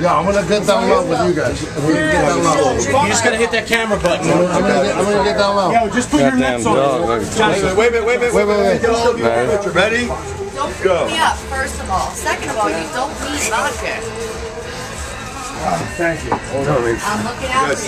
Yeah, I'm gonna get down low with you guys. I'm gonna get down low. You just gotta hit that camera button. I'm gonna get, I'm gonna get down low. Yo, just put your nuts on dog. it. Wait a minute, wait a minute, Wait, wait, wait. Get all of you picture. Ready? Don't pick me up, first of all. Second of all, you don't need vodka. Ah, thank you. I'm looking out for you.